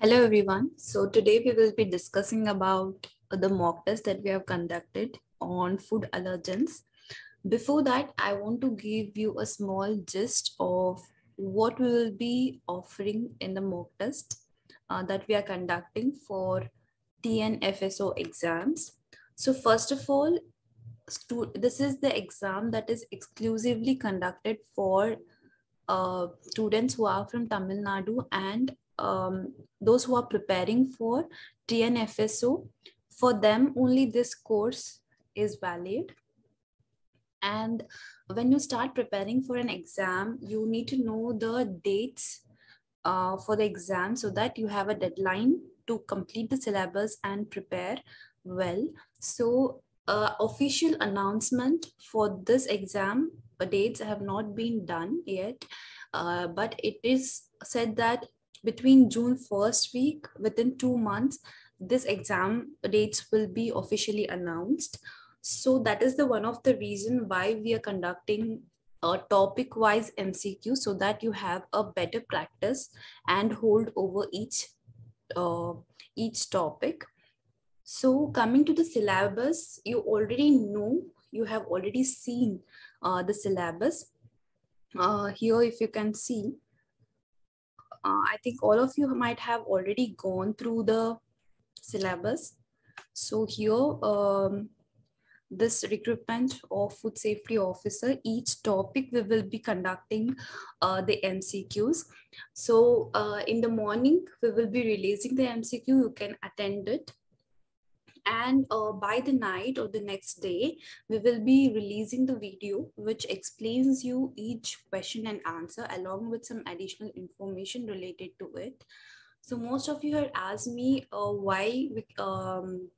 Hello everyone. So today we will be discussing about the mock test that we have conducted on food allergens. Before that, I want to give you a small gist of what we will be offering in the mock test uh, that we are conducting for TNFSO exams. So first of all, this is the exam that is exclusively conducted for uh, students who are from Tamil Nadu and um, those who are preparing for TNFSO, for them only this course is valid. And when you start preparing for an exam, you need to know the dates uh, for the exam so that you have a deadline to complete the syllabus and prepare well. So uh, official announcement for this exam uh, dates have not been done yet, uh, but it is said that between June first week, within two months, this exam dates will be officially announced. So that is the one of the reason why we are conducting a topic wise MCQ so that you have a better practice and hold over each uh, each topic. So coming to the syllabus, you already know, you have already seen uh, the syllabus. Uh, here, if you can see, uh, I think all of you might have already gone through the syllabus. So here, um, this recruitment of food safety officer, each topic we will be conducting uh, the MCQs. So uh, in the morning, we will be releasing the MCQ. You can attend it and uh, by the night or the next day we will be releasing the video which explains you each question and answer along with some additional information related to it. So most of you had asked me uh, why um,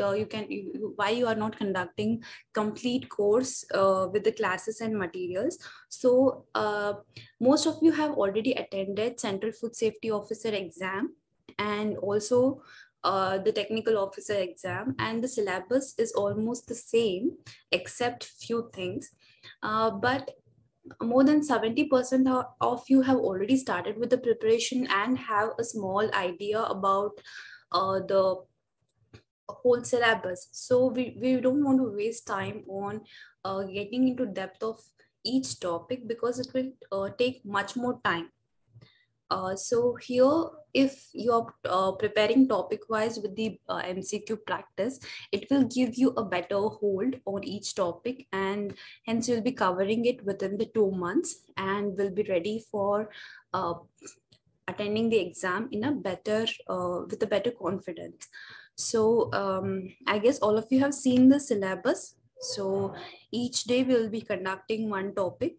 uh, you can you, why you are not conducting complete course uh, with the classes and materials. So uh, most of you have already attended central food safety officer exam and also uh, the technical officer exam and the syllabus is almost the same except few things. Uh, but more than 70% of you have already started with the preparation and have a small idea about uh, the whole syllabus. So we, we don't want to waste time on uh, getting into depth of each topic because it will uh, take much more time uh, so here, if you're uh, preparing topic-wise with the uh, MCQ practice, it will give you a better hold on each topic and hence you'll be covering it within the two months and will be ready for uh, attending the exam in a better, uh, with a better confidence. So um, I guess all of you have seen the syllabus. So each day we'll be conducting one topic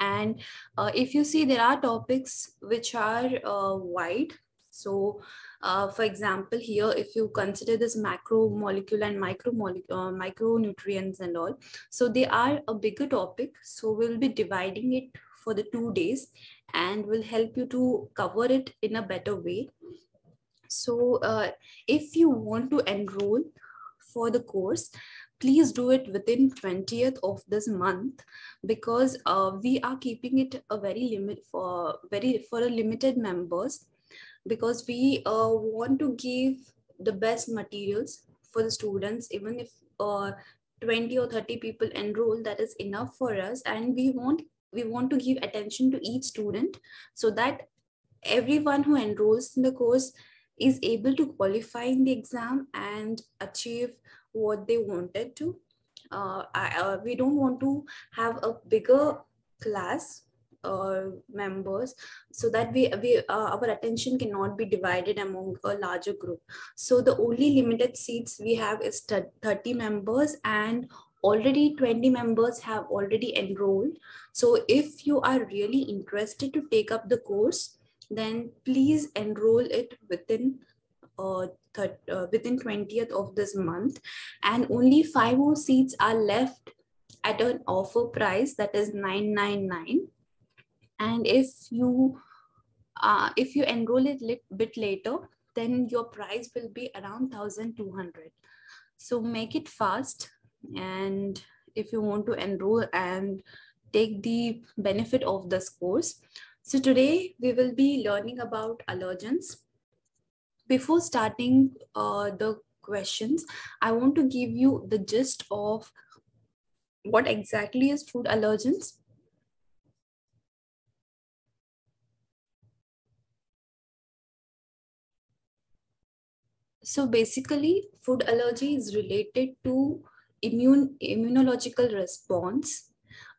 and uh, if you see, there are topics which are uh, wide. So, uh, for example, here, if you consider this macromolecule and micro uh, micronutrients and all, so they are a bigger topic. So we'll be dividing it for the two days and will help you to cover it in a better way. So uh, if you want to enroll for the course, please do it within 20th of this month because uh, we are keeping it a very limit for very for a limited members because we uh, want to give the best materials for the students. Even if uh, 20 or 30 people enroll that is enough for us. And we want we want to give attention to each student so that everyone who enrolls in the course is able to qualify in the exam and achieve what they wanted to. Uh, I, uh, we don't want to have a bigger class uh, members so that we, we uh, our attention cannot be divided among a larger group so the only limited seats we have is 30 members and already 20 members have already enrolled so if you are really interested to take up the course then please enroll it within uh, third, uh, within 20th of this month and only five more seats are left at an offer price that is 999 and if you uh, if you enroll it a bit later then your price will be around 1200 so make it fast and if you want to enroll and take the benefit of this course. So today we will be learning about allergens before starting uh, the questions, I want to give you the gist of what exactly is food allergens. So basically, food allergy is related to immune immunological response.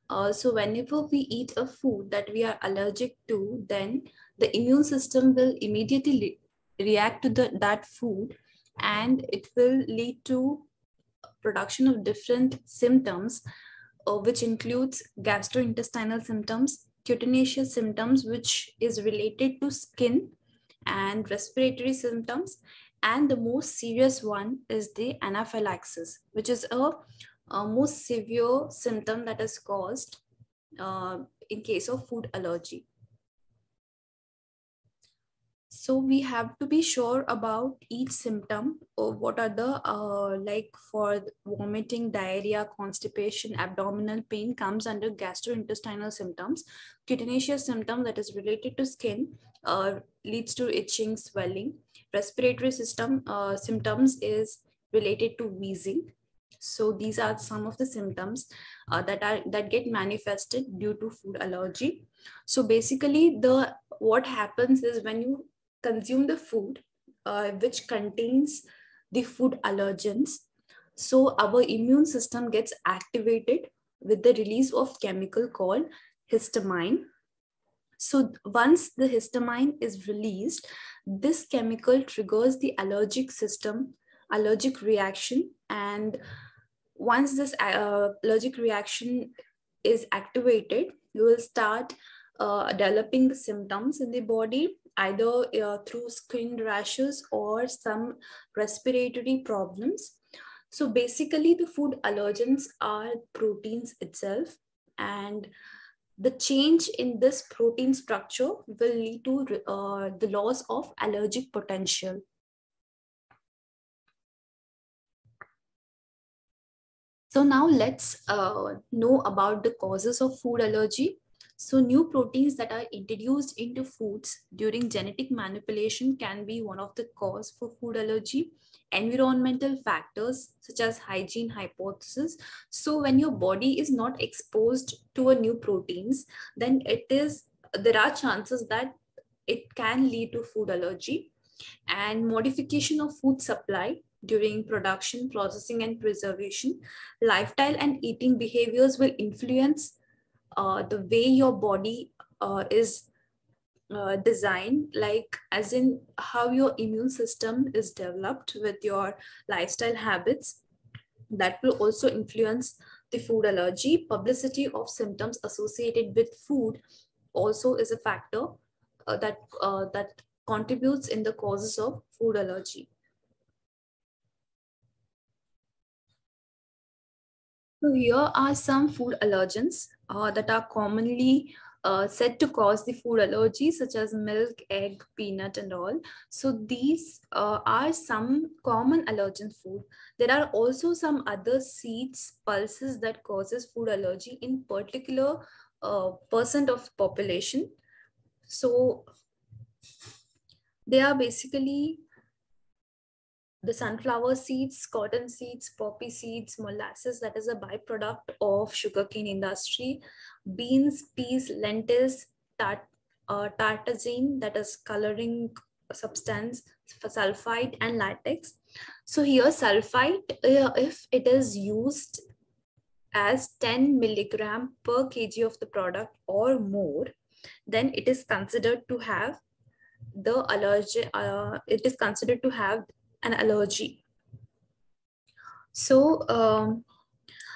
Uh, so whenever we eat a food that we are allergic to, then the immune system will immediately react to the, that food and it will lead to production of different symptoms, uh, which includes gastrointestinal symptoms, cutaneous symptoms, which is related to skin and respiratory symptoms. And the most serious one is the anaphylaxis, which is a, a most severe symptom that is caused uh, in case of food allergy. So we have to be sure about each symptom or what are the uh, like for vomiting, diarrhea, constipation, abdominal pain comes under gastrointestinal symptoms. Cutaneous symptom that is related to skin uh, leads to itching, swelling. Respiratory system uh, symptoms is related to wheezing. So these are some of the symptoms uh, that are that get manifested due to food allergy. So basically, the what happens is when you consume the food uh, which contains the food allergens. So our immune system gets activated with the release of chemical called histamine. So once the histamine is released, this chemical triggers the allergic system, allergic reaction. And once this uh, allergic reaction is activated, you will start uh, developing the symptoms in the body either uh, through skin rashes or some respiratory problems. So basically the food allergens are proteins itself and the change in this protein structure will lead to uh, the loss of allergic potential. So now let's uh, know about the causes of food allergy. So new proteins that are introduced into foods during genetic manipulation can be one of the cause for food allergy. Environmental factors such as hygiene hypothesis. So when your body is not exposed to a new proteins, then it is there are chances that it can lead to food allergy and modification of food supply during production, processing, and preservation. Lifestyle and eating behaviors will influence uh, the way your body uh, is uh, designed, like as in how your immune system is developed with your lifestyle habits, that will also influence the food allergy. Publicity of symptoms associated with food also is a factor uh, that uh, that contributes in the causes of food allergy. So here are some food allergens uh, that are commonly uh, said to cause the food allergy, such as milk, egg, peanut, and all. So these uh, are some common allergen food. There are also some other seeds, pulses that causes food allergy in particular uh, percent of population. So they are basically the sunflower seeds, cotton seeds, poppy seeds, molasses, that is a byproduct of sugarcane industry, beans, peas, lentils, tart, uh, tartrazine, that is coloring substance, for sulfite and latex. So here sulfite, uh, if it is used as 10 milligram per kg of the product or more, then it is considered to have the allergy, uh, it is considered to have an allergy. So um,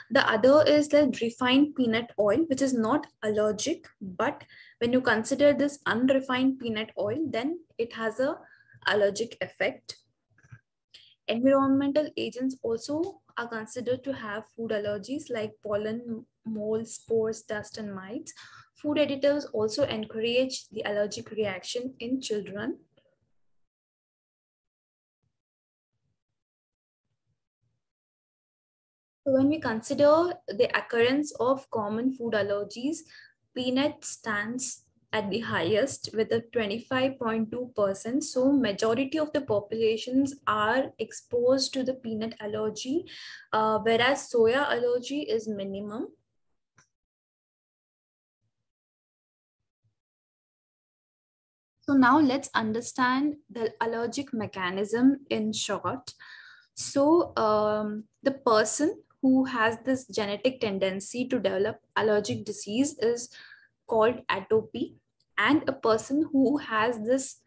the other is the refined peanut oil, which is not allergic, but when you consider this unrefined peanut oil, then it has a allergic effect. Environmental agents also are considered to have food allergies like pollen, mold, spores, dust, and mites. Food additives also encourage the allergic reaction in children. When we consider the occurrence of common food allergies, peanut stands at the highest with a 25.2%. So majority of the populations are exposed to the peanut allergy, uh, whereas soya allergy is minimum. So now let's understand the allergic mechanism in short. So um, the person who has this genetic tendency to develop allergic disease is called atopy and a person who has this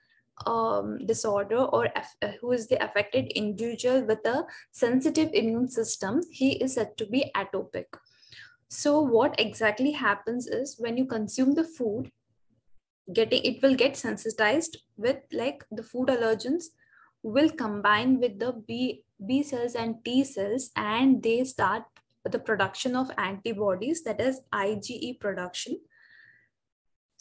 um, disorder or uh, who is the affected individual with a sensitive immune system, he is said to be atopic. So what exactly happens is when you consume the food, getting it will get sensitized with like the food allergens will combine with the B, B cells and T cells and they start the production of antibodies that is IgE production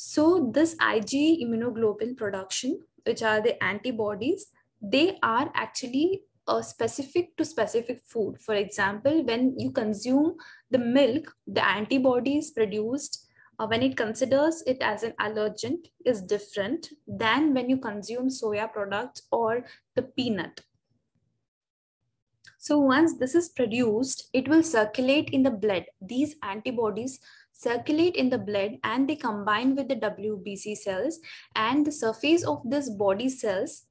so this IgE immunoglobulin production, which are the antibodies, they are actually uh, specific to specific food. For example, when you consume the milk, the antibodies produced uh, when it considers it as an allergen is different than when you consume soya products or the peanut. So once this is produced, it will circulate in the blood. These antibodies circulate in the blood and they combine with the WBC cells and the surface of this body cells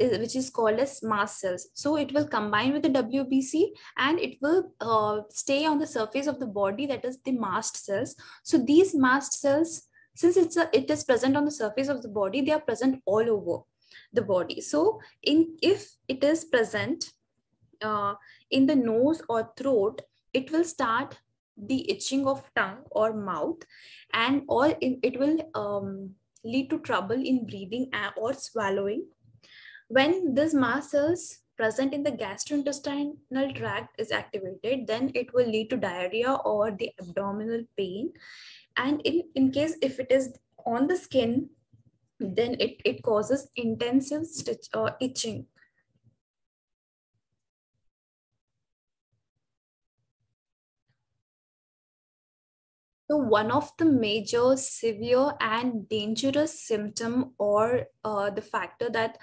which is called as mast cells. So it will combine with the WBC and it will uh, stay on the surface of the body that is the mast cells. So these mast cells, since it's a, it is present on the surface of the body, they are present all over the body. So in if it is present uh, in the nose or throat, it will start the itching of tongue or mouth and or it will um, lead to trouble in breathing or swallowing. When this mast cells present in the gastrointestinal tract is activated, then it will lead to diarrhea or the abdominal pain. And in, in case if it is on the skin, then it, it causes intensive stitch, uh, itching So one of the major severe and dangerous symptom or uh, the factor that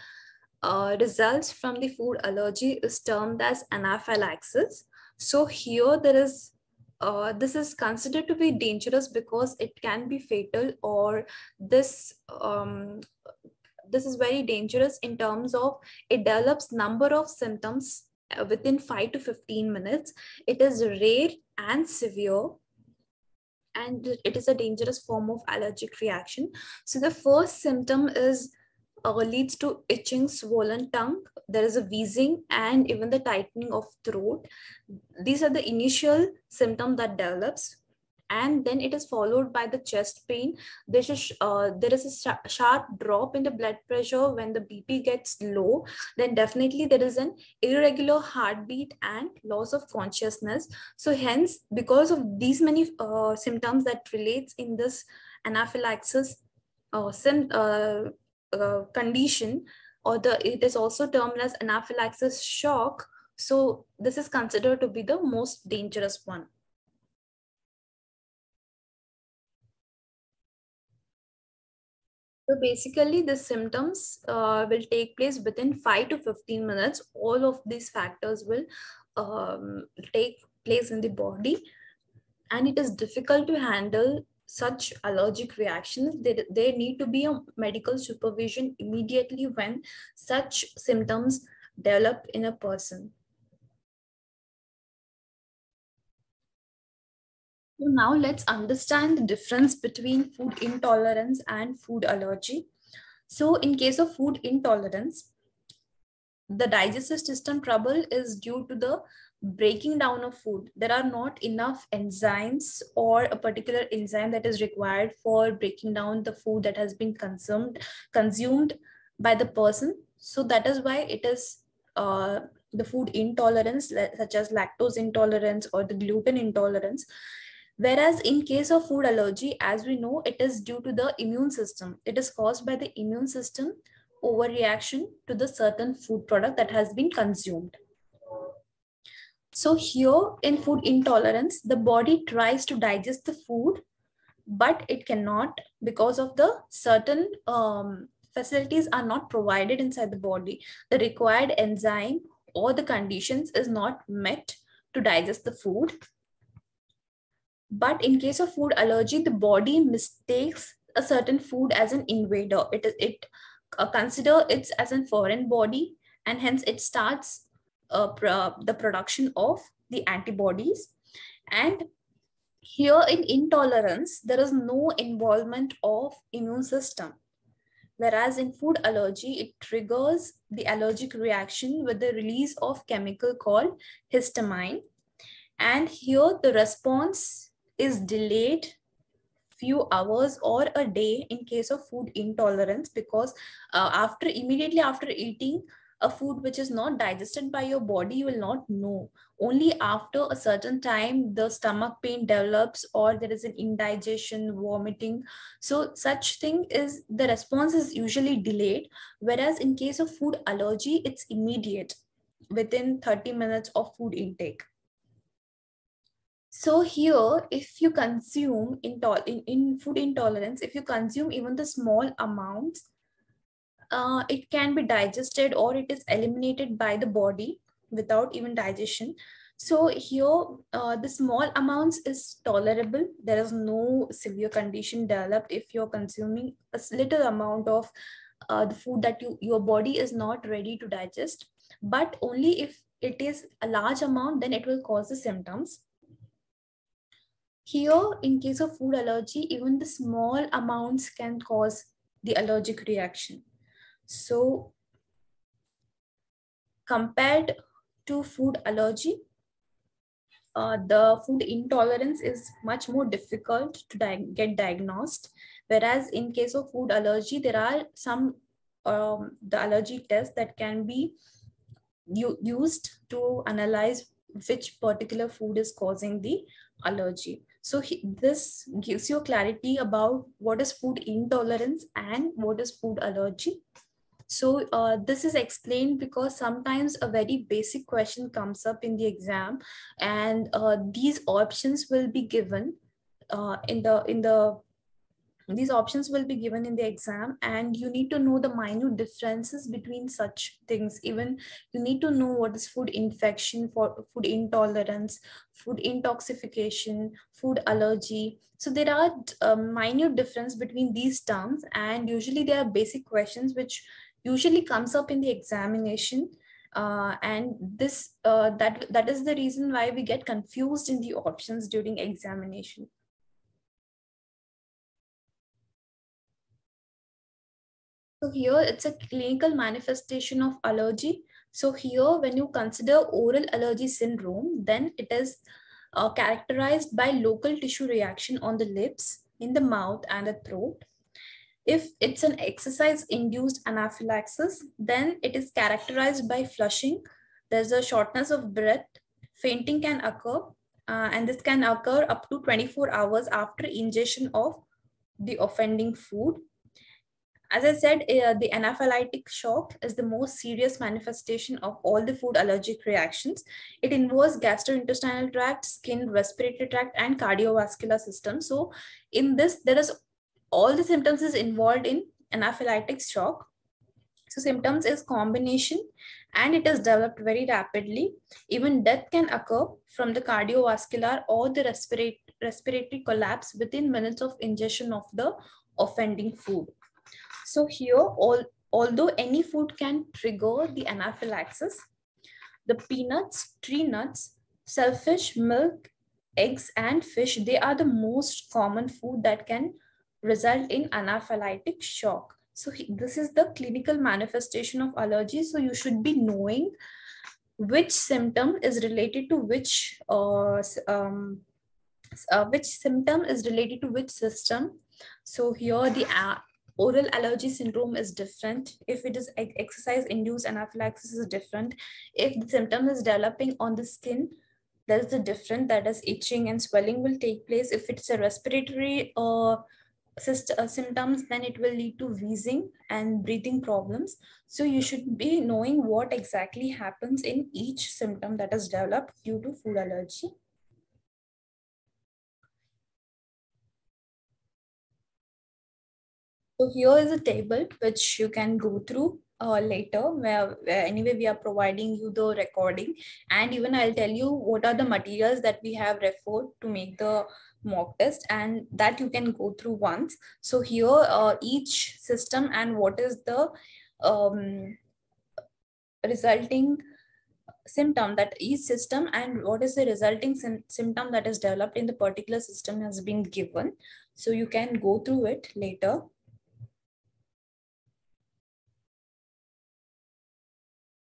uh, results from the food allergy is termed as anaphylaxis. So here there is, uh, this is considered to be dangerous because it can be fatal or this, um, this is very dangerous in terms of it develops number of symptoms uh, within 5 to 15 minutes. It is rare and severe and it is a dangerous form of allergic reaction. So the first symptom is uh, leads to itching, swollen tongue. There is a wheezing and even the tightening of throat. These are the initial symptom that develops and then it is followed by the chest pain. There is, uh, there is a sh sharp drop in the blood pressure when the BP gets low. Then definitely there is an irregular heartbeat and loss of consciousness. So hence, because of these many uh, symptoms that relates in this anaphylaxis uh, sim, uh, uh, condition, or the it is also termed as anaphylaxis shock. So this is considered to be the most dangerous one. So basically the symptoms uh, will take place within 5 to 15 minutes. All of these factors will um, take place in the body and it is difficult to handle such allergic reactions. There, there need to be a medical supervision immediately when such symptoms develop in a person. So now let's understand the difference between food intolerance and food allergy. So in case of food intolerance, the digestive system trouble is due to the breaking down of food. There are not enough enzymes or a particular enzyme that is required for breaking down the food that has been consumed, consumed by the person. So that is why it is uh, the food intolerance, such as lactose intolerance or the gluten intolerance Whereas in case of food allergy, as we know, it is due to the immune system. It is caused by the immune system overreaction to the certain food product that has been consumed. So here in food intolerance, the body tries to digest the food but it cannot because of the certain um, facilities are not provided inside the body. The required enzyme or the conditions is not met to digest the food. But in case of food allergy, the body mistakes a certain food as an invader. It is it uh, consider it as a foreign body, and hence it starts uh, the production of the antibodies. And here in intolerance, there is no involvement of immune system. Whereas in food allergy, it triggers the allergic reaction with the release of chemical called histamine. And here the response is delayed few hours or a day in case of food intolerance because uh, after immediately after eating a food which is not digested by your body you will not know. Only after a certain time the stomach pain develops or there is an indigestion vomiting. So such thing is the response is usually delayed whereas in case of food allergy it's immediate within 30 minutes of food intake so here, if you consume in, in food intolerance, if you consume even the small amounts, uh, it can be digested or it is eliminated by the body without even digestion. So here, uh, the small amounts is tolerable. There is no severe condition developed if you're consuming a little amount of uh, the food that you your body is not ready to digest. But only if it is a large amount, then it will cause the symptoms. Here, in case of food allergy, even the small amounts can cause the allergic reaction. So compared to food allergy, uh, the food intolerance is much more difficult to di get diagnosed. Whereas in case of food allergy, there are some um, the allergy tests that can be used to analyze which particular food is causing the allergy. So he, this gives you clarity about what is food intolerance and what is food allergy. So uh, this is explained because sometimes a very basic question comes up in the exam and uh, these options will be given uh, in the in the these options will be given in the exam and you need to know the minute differences between such things. Even you need to know what is food infection for food intolerance food intoxication food allergy. So there are a um, minute difference between these terms and usually there are basic questions which usually comes up in the examination. Uh, and this uh, that that is the reason why we get confused in the options during examination So here it's a clinical manifestation of allergy. So here when you consider oral allergy syndrome, then it is uh, characterized by local tissue reaction on the lips, in the mouth and the throat. If it's an exercise induced anaphylaxis, then it is characterized by flushing. There's a shortness of breath, fainting can occur, uh, and this can occur up to 24 hours after ingestion of the offending food as I said, uh, the anaphylactic shock is the most serious manifestation of all the food allergic reactions. It involves gastrointestinal tract, skin, respiratory tract, and cardiovascular system. So in this, there is all the symptoms is involved in anaphylactic shock. So symptoms is combination and it is developed very rapidly. Even death can occur from the cardiovascular or the respiratory, respiratory collapse within minutes of ingestion of the offending food. So here, all, although any food can trigger the anaphylaxis, the peanuts, tree nuts, shellfish, milk, eggs, and fish, they are the most common food that can result in anaphylactic shock. So this is the clinical manifestation of allergy. So you should be knowing which symptom is related to which uh, um, uh, which symptom is related to which system. So here the oral allergy syndrome is different. If it is exercise induced anaphylaxis is different. If the symptom is developing on the skin, there is a different that is itching and swelling will take place. If it's a respiratory uh, uh, symptoms, then it will lead to wheezing and breathing problems. So you should be knowing what exactly happens in each symptom that is developed due to food allergy. So here is a table which you can go through uh, later where, where, anyway we are providing you the recording and even I'll tell you what are the materials that we have referred to make the mock test and that you can go through once. So here uh, each system and what is the um, resulting symptom that each system and what is the resulting symptom that is developed in the particular system has been given. So you can go through it later.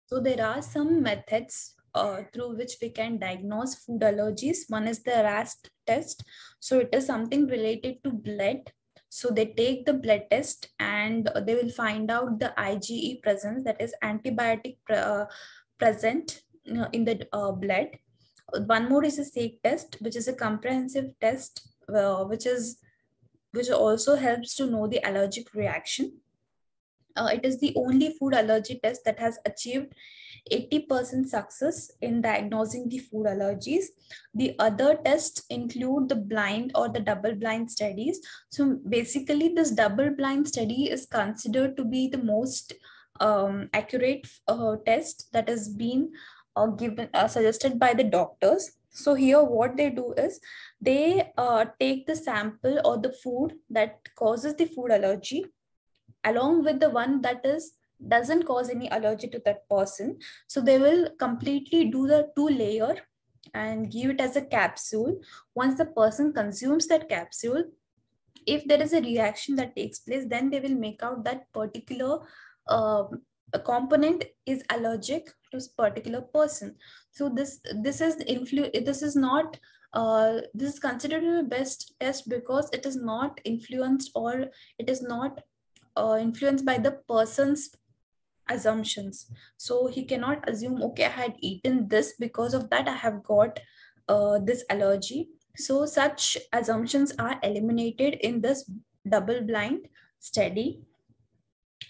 So there are some methods uh, through which we can diagnose food allergies. One is the RAST test. So it is something related to blood. So they take the blood test and they will find out the IgE presence, that is antibiotic uh, present in the uh, blood. One more is a SAKE test, which is a comprehensive test, uh, which is which also helps to know the allergic reaction. Uh, it is the only food allergy test that has achieved 80% success in diagnosing the food allergies. The other tests include the blind or the double blind studies. So basically this double blind study is considered to be the most um, accurate uh, test that has been uh, given uh, suggested by the doctors. So here what they do is they uh, take the sample or the food that causes the food allergy along with the one that is doesn't cause any allergy to that person. So they will completely do the two layer and give it as a capsule. Once the person consumes that capsule, if there is a reaction that takes place, then they will make out that particular uh, component is allergic to particular person. So this this is influ this is not uh, this is considered the best test because it is not influenced or it is not uh, influenced by the person's assumptions. So he cannot assume, okay, I had eaten this because of that I have got uh, this allergy. So such assumptions are eliminated in this double blind study.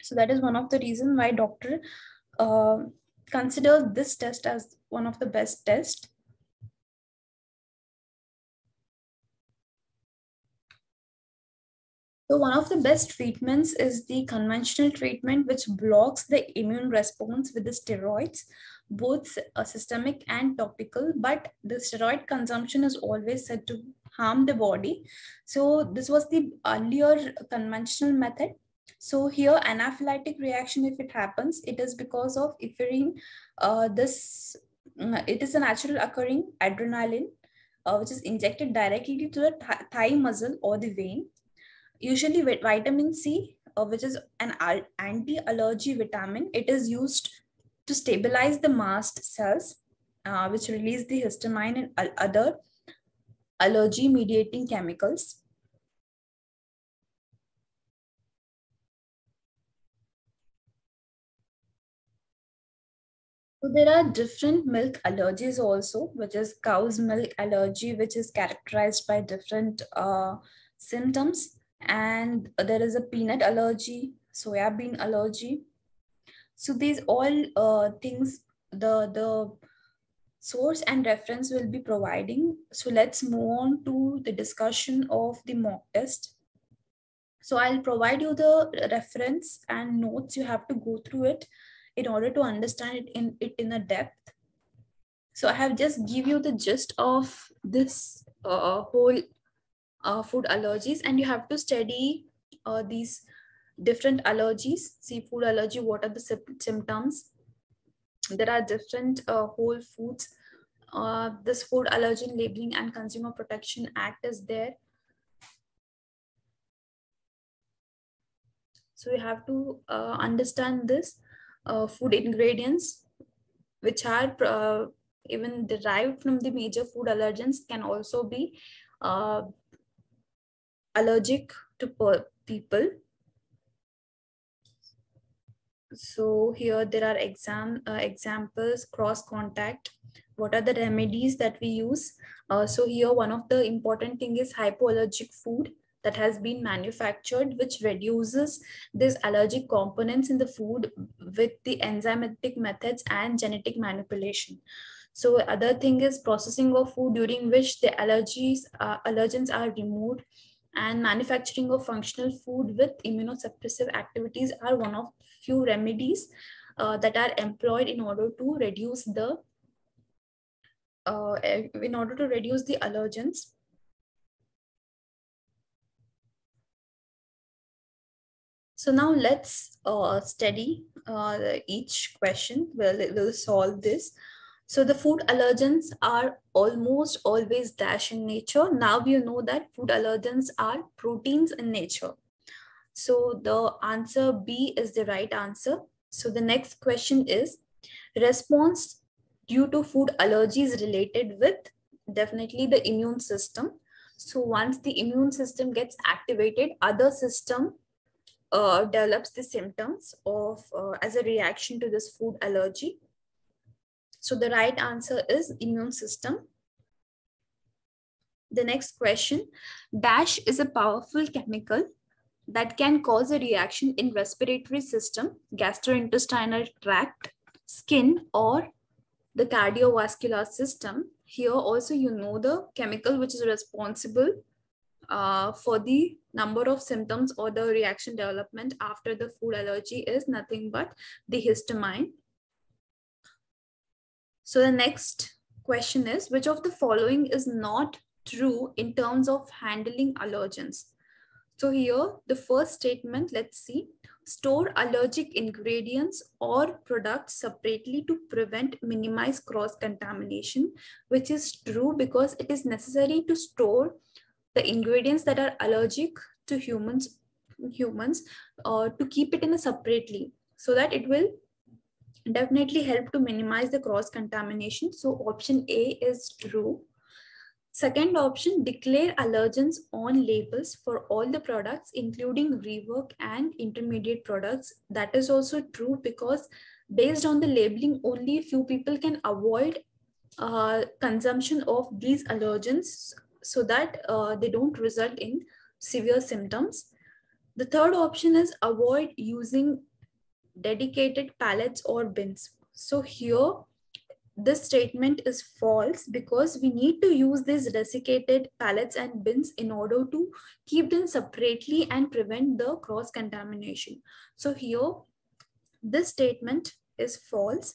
So that is one of the reasons why doctor uh, consider this test as one of the best tests So one of the best treatments is the conventional treatment, which blocks the immune response with the steroids, both uh, systemic and topical, but the steroid consumption is always said to harm the body. So this was the earlier conventional method. So here anaphylactic reaction, if it happens, it is because of ephedrine. Uh, this, uh, it is a natural occurring adrenaline, uh, which is injected directly to the th thigh muscle or the vein usually vitamin C, uh, which is an anti-allergy vitamin, it is used to stabilize the mast cells, uh, which release the histamine and other allergy mediating chemicals. So there are different milk allergies also, which is cow's milk allergy, which is characterized by different uh, symptoms and there is a peanut allergy, soya bean allergy. So these all uh, things, the, the source and reference will be providing. So let's move on to the discussion of the mock test. So I'll provide you the reference and notes. You have to go through it in order to understand it in it in a depth. So I have just give you the gist of this uh, whole uh, food allergies and you have to study uh, these different allergies seafood allergy what are the symptoms. There are different uh, whole foods. Uh, this food allergen labeling and consumer protection act is there. So you have to uh, understand this uh, food ingredients which are even derived from the major food allergens can also be uh, allergic to people. So here there are exam uh, examples, cross contact. What are the remedies that we use? Uh, so here one of the important thing is hypoallergic food that has been manufactured, which reduces these allergic components in the food with the enzymatic methods and genetic manipulation. So other thing is processing of food during which the allergies, uh, allergens are removed and manufacturing of functional food with immunosuppressive activities are one of few remedies uh, that are employed in order to reduce the uh, in order to reduce the allergens So now let's uh, study uh, each question. We'll, we'll solve this. So the food allergens are almost always dash in nature. Now you know that food allergens are proteins in nature. So the answer B is the right answer. So the next question is response due to food allergies related with definitely the immune system. So once the immune system gets activated, other system uh, develops the symptoms of uh, as a reaction to this food allergy. So the right answer is immune system. The next question, DASH is a powerful chemical that can cause a reaction in respiratory system, gastrointestinal tract, skin, or the cardiovascular system. Here also you know the chemical which is responsible uh, for the number of symptoms or the reaction development after the food allergy is nothing but the histamine. So the next question is, which of the following is not true in terms of handling allergens? So here, the first statement, let's see, store allergic ingredients or products separately to prevent minimize cross contamination, which is true because it is necessary to store the ingredients that are allergic to humans humans uh, to keep it in a separately so that it will definitely help to minimize the cross contamination so option a is true. Second option declare allergens on labels for all the products including rework and intermediate products. That is also true because based on the labeling only few people can avoid uh, consumption of these allergens so that uh, they don't result in severe symptoms. The third option is avoid using dedicated pallets or bins. So here, this statement is false because we need to use these desiccated pallets and bins in order to keep them separately and prevent the cross contamination. So here, this statement is false.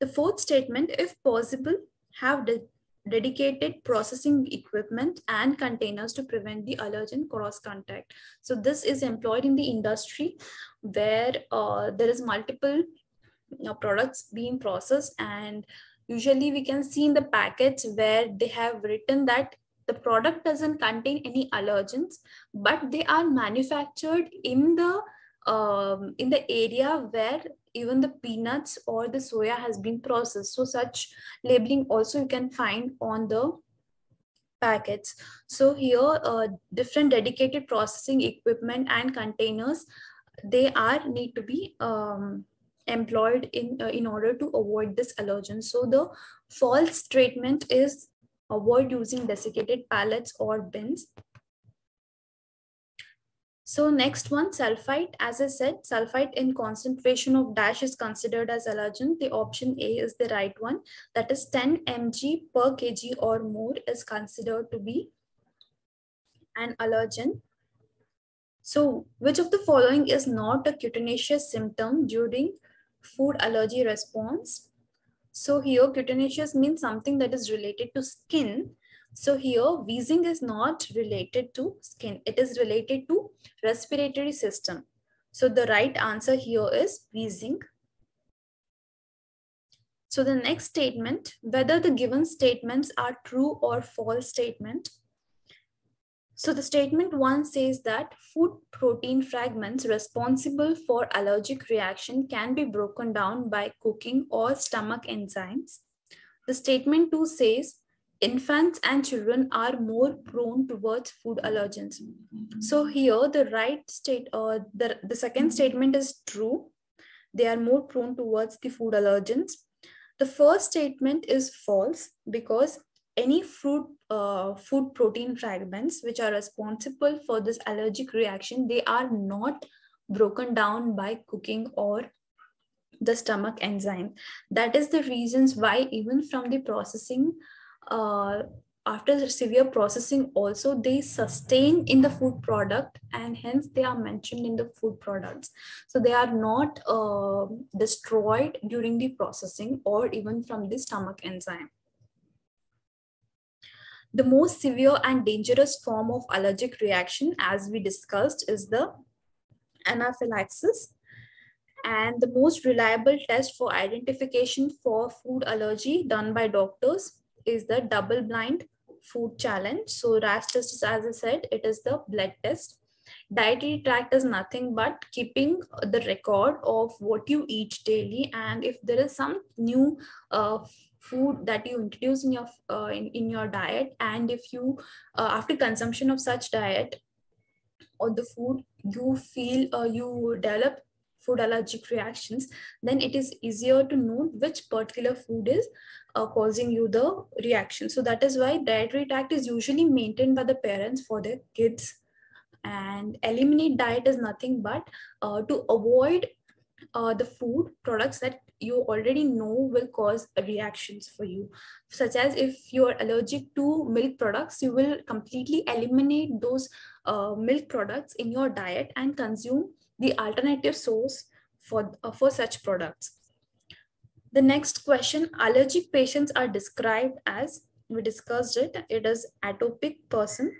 The fourth statement, if possible, have the dedicated processing equipment and containers to prevent the allergen cross contact. So this is employed in the industry where uh, there is multiple you know, products being processed and usually we can see in the packets where they have written that the product doesn't contain any allergens, but they are manufactured in the um, in the area where even the peanuts or the soya has been processed. So such labeling also you can find on the packets. So here, uh, different dedicated processing equipment and containers, they are need to be um, employed in, uh, in order to avoid this allergen. So the false treatment is avoid using desiccated pallets or bins. So next one, sulfite. As I said, sulfite in concentration of dash is considered as allergen. The option A is the right one. That is 10 mg per kg or more is considered to be an allergen. So which of the following is not a cutaneous symptom during food allergy response? So here cutaneous means something that is related to skin so here wheezing is not related to skin. It is related to respiratory system. So the right answer here is wheezing. So the next statement, whether the given statements are true or false statement. So the statement one says that food protein fragments responsible for allergic reaction can be broken down by cooking or stomach enzymes. The statement two says infants and children are more prone towards food allergens. So here the right state or uh, the, the second statement is true. They are more prone towards the food allergens. The first statement is false because any fruit uh, food protein fragments which are responsible for this allergic reaction, they are not broken down by cooking or the stomach enzyme. That is the reasons why even from the processing uh, after severe processing also they sustain in the food product and hence they are mentioned in the food products so they are not uh, destroyed during the processing or even from the stomach enzyme the most severe and dangerous form of allergic reaction as we discussed is the anaphylaxis and the most reliable test for identification for food allergy done by doctors is the double blind food challenge. So RAST test is, as I said, it is the blood test. Dietary tract is nothing but keeping the record of what you eat daily. And if there is some new uh, food that you introduce in your uh, in, in your diet, and if you uh, after consumption of such diet or the food you feel uh, you develop food allergic reactions, then it is easier to know which particular food is uh, causing you the reaction. So that is why dietary tract is usually maintained by the parents for their kids. And eliminate diet is nothing but uh, to avoid uh, the food products that you already know will cause reactions for you such as if you are allergic to milk products you will completely eliminate those uh, milk products in your diet and consume the alternative source for, uh, for such products. The next question, allergic patients are described as, we discussed it, it is atopic person.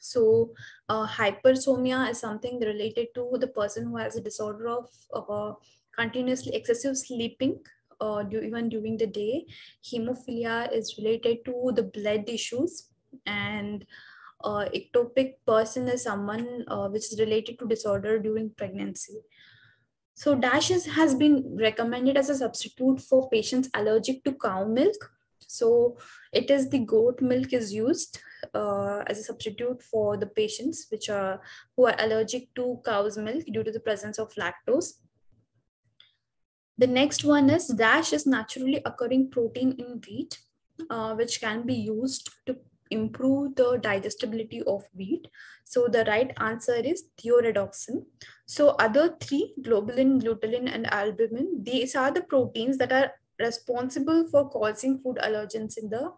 So uh, hypersomnia is something related to the person who has a disorder of uh, continuously excessive sleeping uh, even during the day. Hemophilia is related to the blood issues and uh, ectopic person is someone uh, which is related to disorder during pregnancy. So DASH is, has been recommended as a substitute for patients allergic to cow milk. So it is the goat milk is used uh, as a substitute for the patients which are who are allergic to cow's milk due to the presence of lactose. The next one is DASH is naturally occurring protein in wheat, uh, which can be used to improve the digestibility of wheat? So the right answer is thioredoxin. So other three, globulin, glutenin, and albumin, these are the proteins that are responsible for causing food allergens in the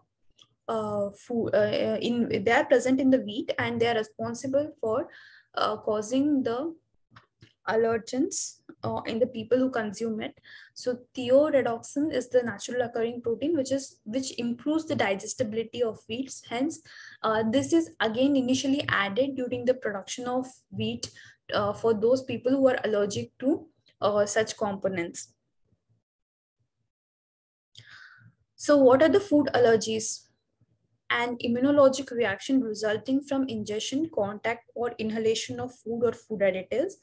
uh, food. Uh, in they are present in the wheat and they are responsible for uh, causing the allergens uh, in the people who consume it. So thioredoxin is the natural occurring protein which is which improves the digestibility of wheats. Hence, uh, this is again initially added during the production of wheat uh, for those people who are allergic to uh, such components. So what are the food allergies? An immunologic reaction resulting from ingestion, contact, or inhalation of food or food additives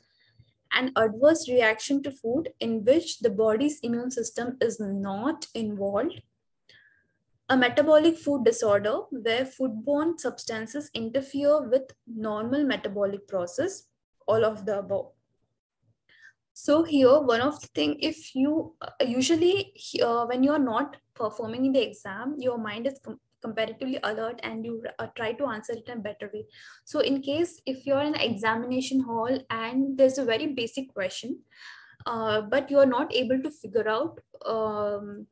an adverse reaction to food in which the body's immune system is not involved, a metabolic food disorder where foodborne substances interfere with normal metabolic process, all of the above. So here, one of the thing, if you uh, usually uh, when you are not performing in the exam, your mind is comparatively alert and you uh, try to answer it in a better way. So in case if you're in an examination hall and there's a very basic question, uh, but you're not able to figure out um,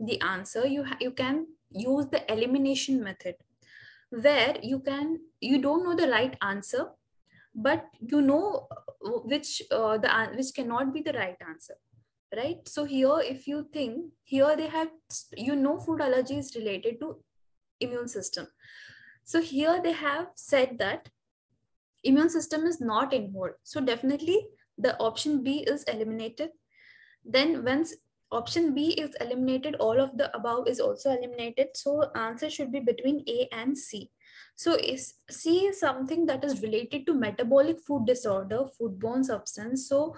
the answer, you, you can use the elimination method where you can, you don't know the right answer, but you know uh, which, uh, the, which cannot be the right answer right so here if you think here they have you know food allergy is related to immune system. So here they have said that immune system is not involved. So definitely the option B is eliminated. Then once option B is eliminated, all of the above is also eliminated. So answer should be between A and C. So is C is something that is related to metabolic food disorder, foodborne substance. So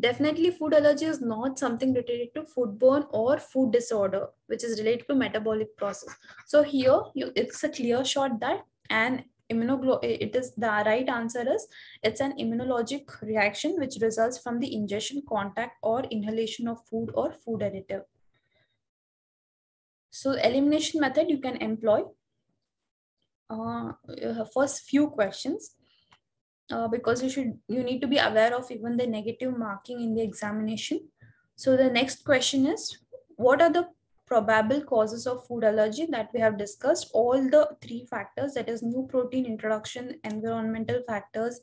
Definitely food allergy is not something related to foodborne or food disorder, which is related to metabolic process. So here you, it's a clear shot that an immunoglo it is the right answer is it's an immunologic reaction which results from the ingestion contact or inhalation of food or food additive. So elimination method you can employ. Uh, first few questions uh, because you should you need to be aware of even the negative marking in the examination. So the next question is, what are the probable causes of food allergy that we have discussed all the three factors that is new protein introduction environmental factors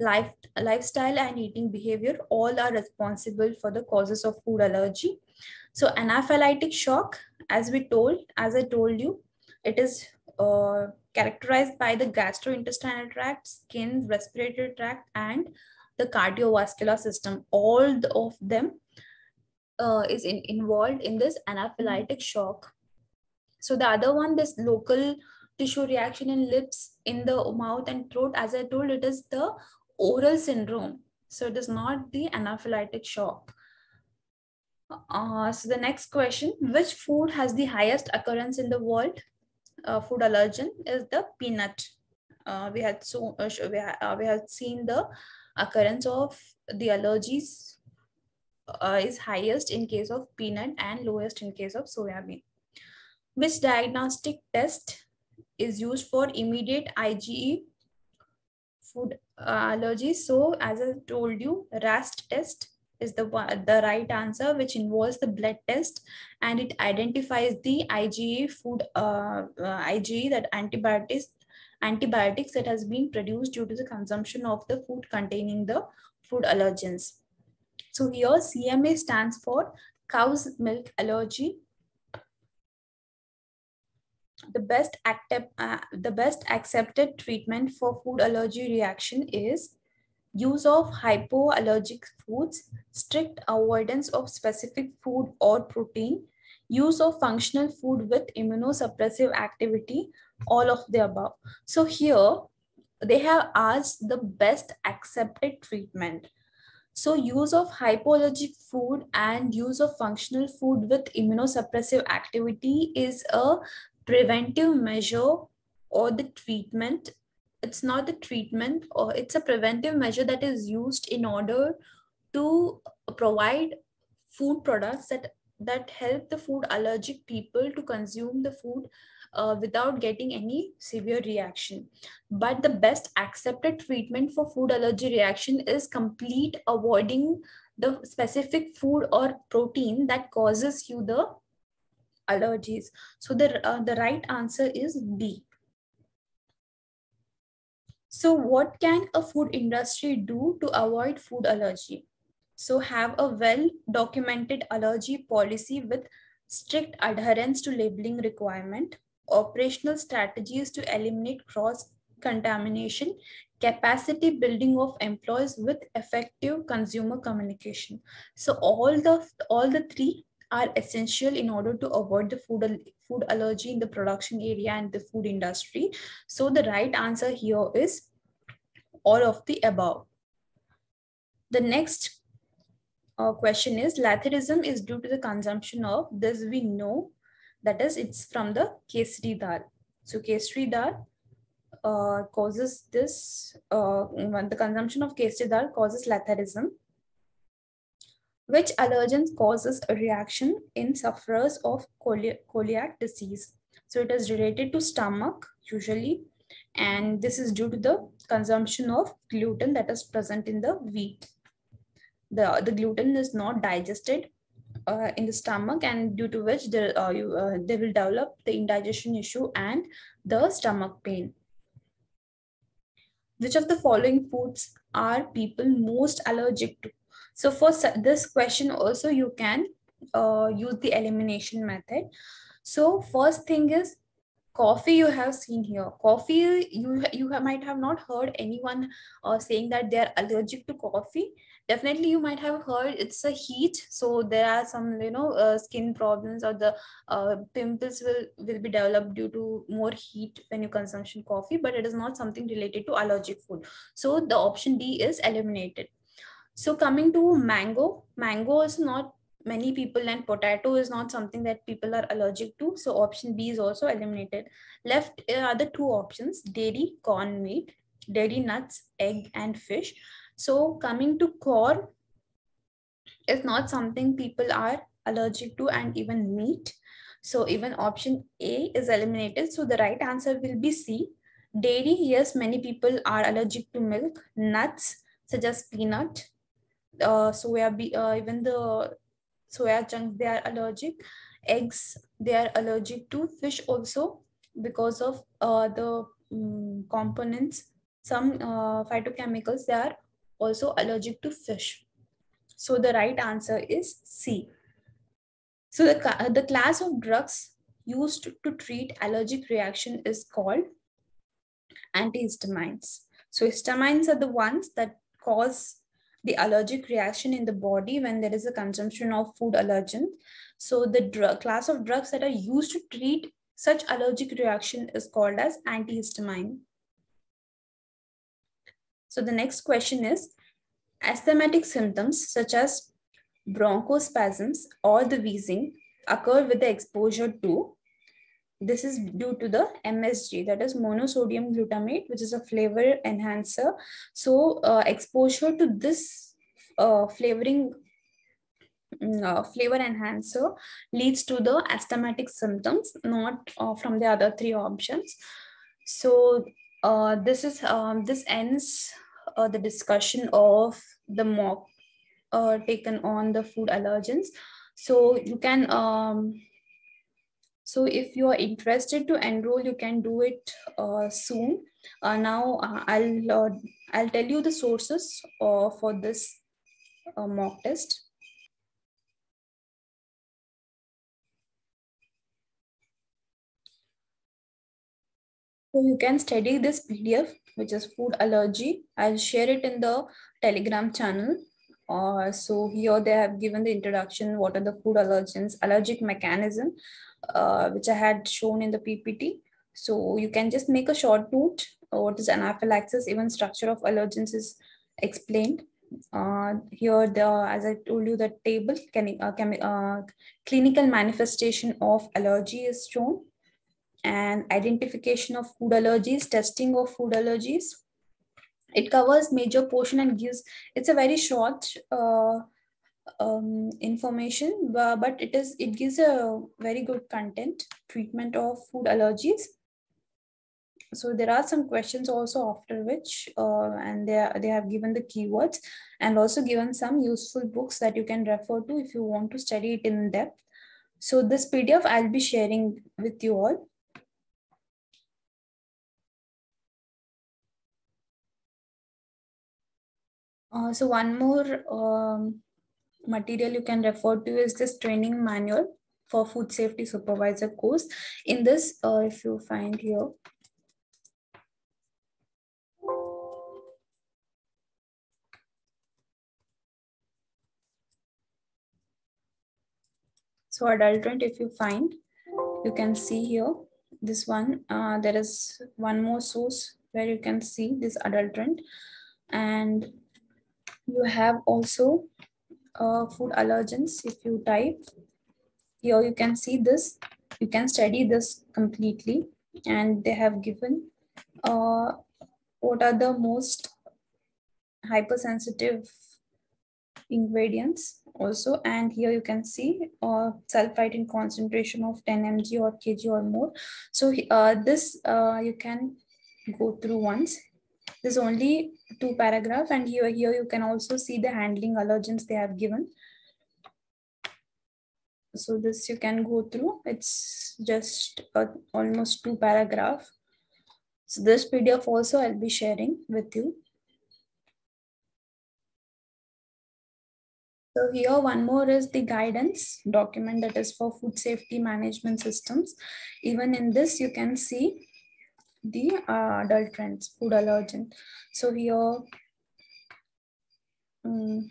life lifestyle and eating behavior all are responsible for the causes of food allergy so anaphylactic shock as we told as i told you it is uh, characterized by the gastrointestinal tract skin respiratory tract and the cardiovascular system all of them uh, is in, involved in this anaphylactic shock. So the other one, this local tissue reaction in lips, in the mouth and throat, as I told, it is the oral syndrome. So it is not the anaphylactic shock. Uh, so the next question, which food has the highest occurrence in the world? Uh, food allergen is the peanut. Uh, we had so uh, we, ha uh, we had seen the occurrence of the allergies uh, is highest in case of peanut and lowest in case of soya bean. Which diagnostic test is used for immediate IgE food uh, allergy? So as I told you, RAST test is the, the right answer, which involves the blood test and it identifies the IgE food, uh, uh, IgE that antibiotics, antibiotics that has been produced due to the consumption of the food containing the food allergens. So here CMA stands for cow's milk allergy. The best, active, uh, the best accepted treatment for food allergy reaction is use of hypoallergic foods, strict avoidance of specific food or protein, use of functional food with immunosuppressive activity, all of the above. So here they have asked the best accepted treatment. So use of hypoallergic food and use of functional food with immunosuppressive activity is a preventive measure or the treatment. It's not the treatment or it's a preventive measure that is used in order to provide food products that, that help the food allergic people to consume the food uh, without getting any severe reaction. But the best accepted treatment for food allergy reaction is complete avoiding the specific food or protein that causes you the allergies. So the, uh, the right answer is B. So what can a food industry do to avoid food allergy? So have a well documented allergy policy with strict adherence to labeling requirement operational strategies to eliminate cross contamination, capacity building of employees with effective consumer communication. So all the all the three are essential in order to avoid the food, food allergy in the production area and the food industry. So the right answer here is all of the above. The next uh, question is Lathyrism is due to the consumption of this we know that is, it's from the kesri dal. So kesri dal uh, causes this, uh, the consumption of kesri dal causes lathyrism, which allergens causes a reaction in sufferers of celiac disease. So it is related to stomach usually, and this is due to the consumption of gluten that is present in the wheat. The, the gluten is not digested uh, in the stomach and due to which they, uh, you, uh, they will develop the indigestion issue and the stomach pain. Which of the following foods are people most allergic to? So for this question also you can uh, use the elimination method. So first thing is coffee you have seen here. Coffee you you might have not heard anyone uh, saying that they are allergic to coffee. Definitely you might have heard it's a heat. So there are some you know uh, skin problems or the uh, pimples will will be developed due to more heat when you consumption coffee but it is not something related to allergic food. So the option d is eliminated so coming to mango mango is not many people and potato is not something that people are allergic to so option b is also eliminated left uh, are the two options dairy corn meat dairy nuts egg and fish so coming to corn is not something people are allergic to and even meat. So even option A is eliminated. So the right answer will be C. Dairy, yes, many people are allergic to milk. Nuts, such as peanut, uh, soya, uh, even the soya chunks, they are allergic. eggs, they are allergic to fish also because of uh, the um, components, some uh, phytochemicals, they are also allergic to fish. So the right answer is C. So the, the class of drugs used to treat allergic reaction is called antihistamines. So histamines are the ones that cause the allergic reaction in the body when there is a consumption of food allergen. So the drug, class of drugs that are used to treat such allergic reaction is called as antihistamine. So the next question is, asthmatic symptoms such as bronchospasms or the wheezing occur with the exposure to this is due to the MSG, that is monosodium glutamate, which is a flavor enhancer. So uh, exposure to this uh, flavoring mm, uh, flavor enhancer leads to the asthmatic symptoms, not uh, from the other three options. So uh, this is um, this ends uh, the discussion of the mock taken on the food allergens. So you can um, so if you are interested to enroll, you can do it uh, soon. Uh, now uh, I'll uh, I'll tell you the sources uh, for this uh, mock test. So you can study this PDF, which is food allergy. I'll share it in the Telegram channel. Uh, so here they have given the introduction, what are the food allergens, allergic mechanism, uh, which I had shown in the PPT. So you can just make a short note. Uh, what is anaphylaxis? Even structure of allergens is explained. Uh, here, the as I told you, the table can, uh, can uh, clinical manifestation of allergy is shown, and identification of food allergies, testing of food allergies. It covers major portion and gives. It's a very short uh, um, information, but it is it gives a very good content treatment of food allergies. So there are some questions also after which, uh, and they are, they have given the keywords and also given some useful books that you can refer to if you want to study it in depth. So this PDF I'll be sharing with you all. Uh, so one more um, material you can refer to is this training manual for food safety supervisor course. In this, uh, if you find here, so adulterant, if you find, you can see here, this one, uh, there is one more source where you can see this adulterant and you have also uh, food allergens. If you type here you can see this. You can study this completely. And they have given uh, what are the most hypersensitive ingredients also. And here you can see uh, sulfite in concentration of 10 mg or kg or more. So uh, this uh, you can go through once there's only two paragraph and here, here you can also see the handling allergens they have given. So this you can go through. It's just uh, almost two paragraph. So this PDF also I'll be sharing with you. So here one more is the guidance document that is for food safety management systems. Even in this you can see the uh, adulterants, food allergen. So here, um,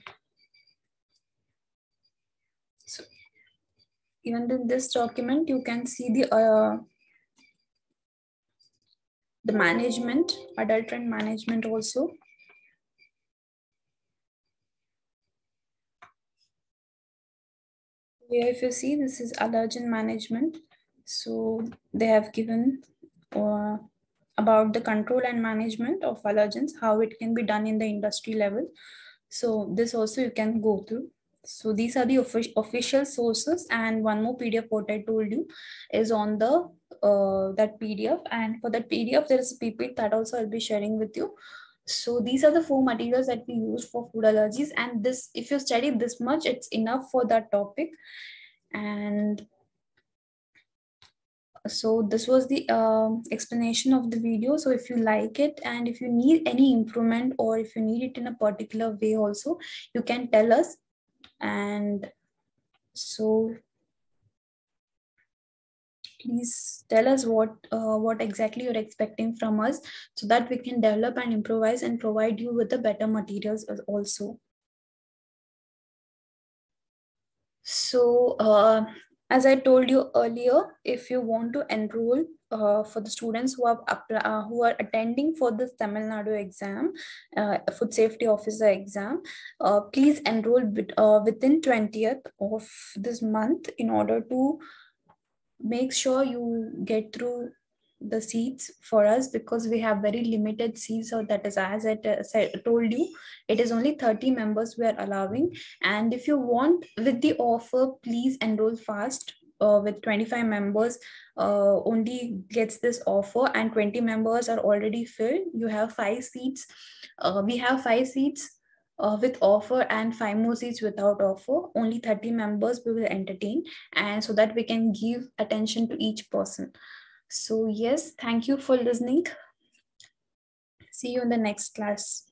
so even in this document, you can see the uh, the management, adulterant management also. Here, if you see, this is allergen management. So they have given uh, about the control and management of allergens, how it can be done in the industry level. So this also you can go through. So these are the offic official sources and one more PDF what I told you is on the uh, that PDF and for that PDF there is a PPT that also I'll be sharing with you. So these are the four materials that we use for food allergies and this if you study this much it's enough for that topic and so this was the uh, explanation of the video. So if you like it and if you need any improvement or if you need it in a particular way also you can tell us. And so please tell us what uh, what exactly you're expecting from us so that we can develop and improvise and provide you with the better materials also. So uh, as I told you earlier, if you want to enroll uh, for the students who are uh, who are attending for the Tamil Nadu exam, uh, food safety officer exam, uh, please enroll with, uh, within 20th of this month in order to make sure you get through the seats for us because we have very limited seats so that is as i told you it is only 30 members we are allowing. And if you want with the offer please enroll fast uh, with 25 members uh, only gets this offer and 20 members are already filled. You have five seats uh, we have five seats uh, with offer and five more seats without offer. Only 30 members we will entertain and so that we can give attention to each person so yes, thank you for listening. See you in the next class.